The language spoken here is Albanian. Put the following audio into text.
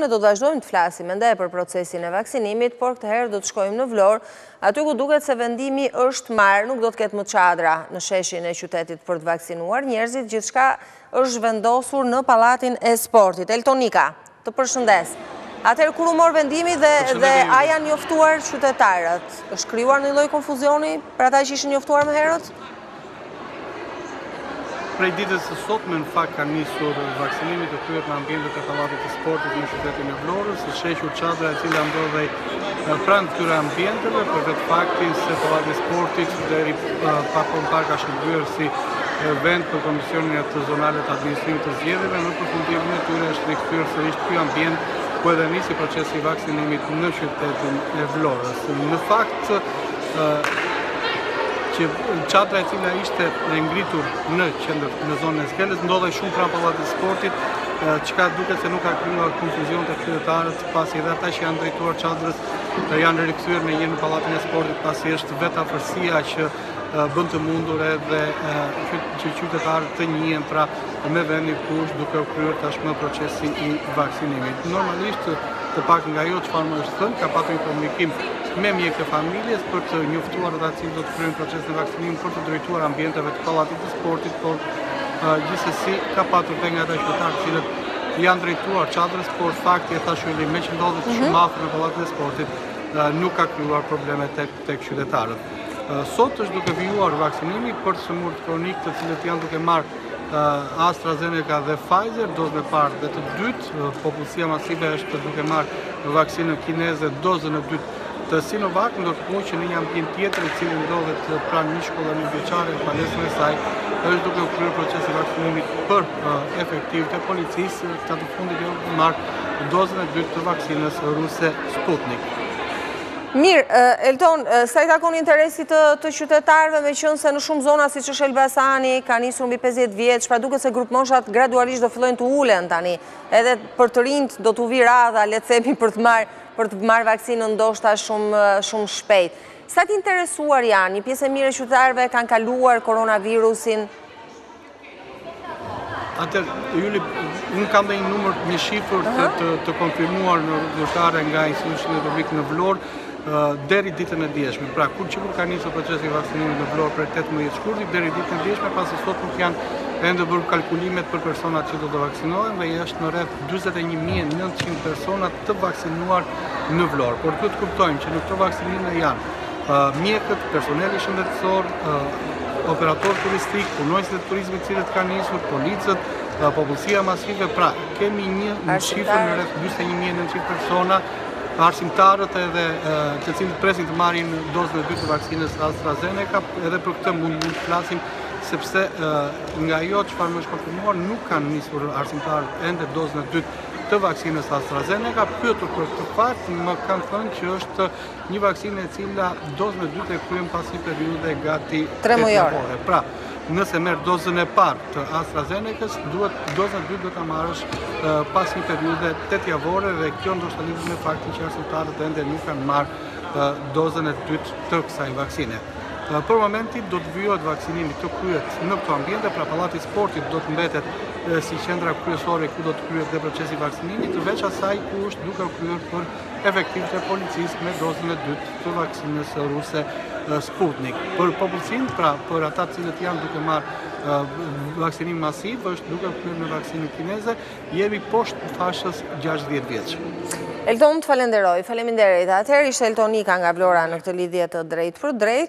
Ne do të vazhdojmë të flasim ende për procesin e vaksinimit, por këtë herë do të shkojmë në Vlorë, aty ku duket se vendimi është marrë, nuk do të ketë më çadra në sheshin e qytetit për të vaksinuar njerëzit, gjithçka është zhvendosur në Pallatin e Sportit. Eltonika, të përshëndes. Atëherë kur u mor vendimi dhe dhe a janë njoftuar qytetarët? Është krijuar ndonjë lloj konfuzioni për ata që ishin njoftuar më herët? Prej ditës së sotme në fakt ka nisur vaksinimi të kryhet në ambientet e pallatit të sportit në qytetin e Vlorës, është hequr çadra e cila ndodhej pranë këtyre ambienteve për vetë faktin se pallati i sportit deri pak kohë më parë ka shërbyer si vend për komisionet zonale të administrimit të zgjedhjeve në përfundimin e tyre është rikthyer sërish ky ambient ku edhe nisi procesi i vaksinimit në qytetin e Vlorës. Në fakt që çadra e cila ishte e ngritur në qendër në zonën e Skelës ndodhej shumë pranë pallatit të sportit, çka duket se nuk ka krijuar konfuzion te qytetarët, pasi edhe ata që i janë drejtuar çadrës janë rikthyer më tej në pallatin e sportit, pasi është vetë afërsia që bën të mundur edhe që qytetarët të njihen pra me vendin ku është duke u kryer tashmë procesi i vaksinimit. Normalisht, të paktën nga ajo çfarë më është thënë, ka patur një komunikim me mjekët e familjes për të njoftuar ata të cilët do të kryejnë procesin e vaksinimit për t'u drejtuar ambienteve të pallatit të sportit, por gjithsesi ka patur dhe nga ata qytetarë të cilët i janë drejtuar çadrës, por fakti e thashë Juli meqë ndodhet shumë afër me pallatin e sportit, nuk ka krijuar probleme tek qytetarët. Sot është duke vijuar vaksinimi për të sëmurët kronikë të cilët janë duke marrë AstraZeneca dhe Pfizer, dozën e parë dhe të dytë. Popullsia masive është duke marrë vaksinën kineze, dozën e dytë të Sinovac, ndërkohë që në një ambient tjetër i cili ndodhet pranë një shkolle nëntëvjeçare në palestrën e saj, është duke u kryer procesi i vaksinimit për efektivët e policisë, këta të fundit janë duke marrë dozën e dytë të vaksinës ruse Sputnik. Mirë, Elton, sa i takon interesit të qytetarëve meqenëse në shumë zona siç është Elbasani, ka nisur mbi 50 vjeç, pra duket se grupmoshat gradualisht do fillojnë të ulen tani, edhe për të rinjtë do t'u vijë radha, le të themi për të marrë, për të marrë vaksinën ndoshta shumë, shumë shpejt. Sa të interesuar janë, një pjesë e mirë e qytetarëve kanë kaluar koronavirusin? Atëherë, Juli, unë kam dhe një numër një shifër të, të, të konfirmuar në rrugë zyrtare nga institucionet e shëndetit publik në Vlorë, deri ditën e djeshme. Pra, kur që kur ka nisur procesi i vaksinimit në Vlorë prej 18 shkurti, deri ditën e djeshme, pasi sot nuk janë ende bërë kalkulimet për personat që do të vaksinohen dhe janë rreth 21.900 persona të vaksinuar në Vlorë. Por, duhet të kuptojmë që në këto vaksinime janë Mjekët, personeli shëndetësor, operatorët turistikë, punonjësit e turizmit të cilët kanë nisur, policët, popullsia masive, pra kemi një shifër në rreth 21.900 persona, arsimtarët edhe të cilët presin të marrin dozën e dytë të vaksinës AstraZeneca, edhe për këtë mund të flasim sepse nga ajo çfarë më është konfirmuar, nuk kanë nisur arsimtarët ende dozën e dytë të vaksinës AstraZeneca, pyetur për këtë fakt, më kanë thënë që është Një vaksinë e cila dozën e dytë e kryen pas një periudhe gati tremujore. Pra, nëse merr dozën e parë të AstraZeneca-s, duhet dozën e dytë do ta marrësh pas një periudhe tetëjavore dhe kjo ndoshta lidhet me faktin që arsimtarët ende nuk kanë marrë dozën e dytë të kësaj vaksine. Për momentin do të vijohet vaksinimi të kryhet në këto ambiente, pra pallati i sportit do të mbetet si qendra kryesore ku do të kryhet dhe procesi i vaksinimit, veç asaj ku është duke u kryer për efektivët e policisë me dozën e dytë të vaksinës ruse Sputnik. Për popullsinë, pra për ata të cilët janë duke marrë vaksinim masiv, është duke u kryer me vaksinën kineze, jemi poshtë fashës 60 vjeç. Elton, të falenderoj. Faleminderit. Atëherë ishte Elton Nika nga Vlora në këtë lidhje të drejtpërdrejtë.